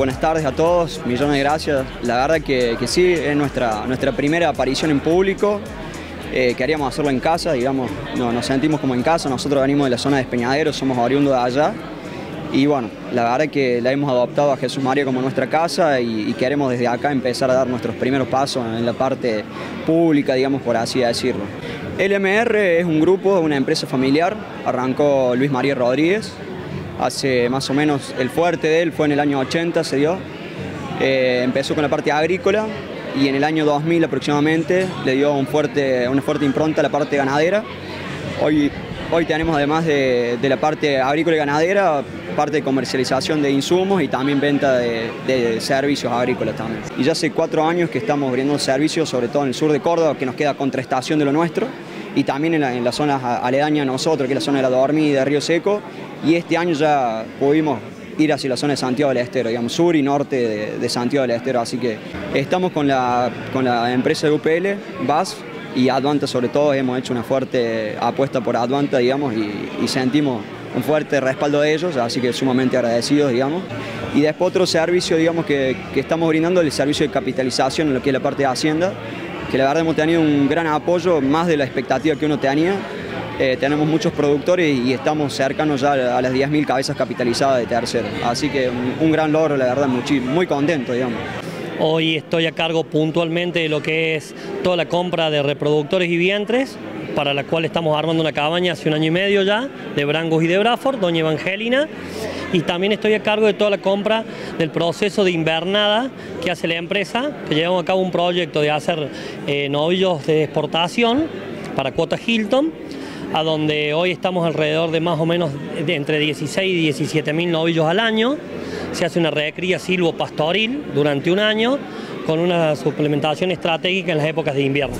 buenas tardes a todos, millones de gracias. La verdad que, que sí, es nuestra, nuestra primera aparición en público. Eh, queríamos hacerlo en casa, digamos, no, nos sentimos como en casa, nosotros venimos de la zona de Espeñadero, somos oriundos de allá. Y bueno, la verdad que la hemos adoptado a Jesús María como nuestra casa y, y, queremos desde acá empezar a dar nuestros primeros pasos en la parte pública, digamos, por así decirlo. LMR es un grupo, una empresa familiar, arrancó Luis María Rodríguez, hace más o menos el fuerte de él fue en el año 80, se dio. Eh, empezó con la parte agrícola y en el año 2000 aproximadamente le dio un fuerte, una fuerte impronta a la parte ganadera. Hoy, hoy tenemos además de, de la parte agrícola y ganadera, parte de comercialización de insumos y también venta de, de, servicios agrícolas también. Y ya hace cuatro años que estamos brindando servicios, sobre todo en el sur de Córdoba, que nos queda contraestación de lo nuestro, y también en, la, en las zonas aledañas a nosotros, que es la zona de la Dormida, Río Seco, y este año ya pudimos ir hacia la zona de Santiago del Estero, digamos, sur y norte de, Santiago del Estero, así que estamos con la, con la empresa de UPL, VAS, y Advanta sobre todo, hemos hecho una fuerte apuesta por Advanta, digamos, y, y sentimos un fuerte respaldo de ellos, así que sumamente agradecidos, digamos. Y después otro servicio, digamos, que, que estamos brindando, el servicio de capitalización en lo que es la parte de Hacienda, que la verdad hemos tenido un gran apoyo, más de la expectativa que uno tenía. Eh, tenemos muchos productores y estamos cercanos ya a las 10.000 cabezas capitalizadas de tercero. Así que un, gran logro, la verdad, muy, muy contento, digamos. Hoy estoy a cargo puntualmente de lo que es toda la compra de reproductores y vientres, para la cual estamos armando una cabaña hace un año y medio ya, de Brangos y de Braford, Doña Evangelina, y también estoy a cargo de toda la compra del proceso de invernada que hace la empresa, que llevamos a cabo un proyecto de hacer eh, novillos de exportación para cuota Hilton, a donde hoy estamos alrededor de más o menos de entre 16 y 17 mil novillos al año, se hace una recría silvo-pastoril durante un año con una suplementación estratégica en las épocas de invierno.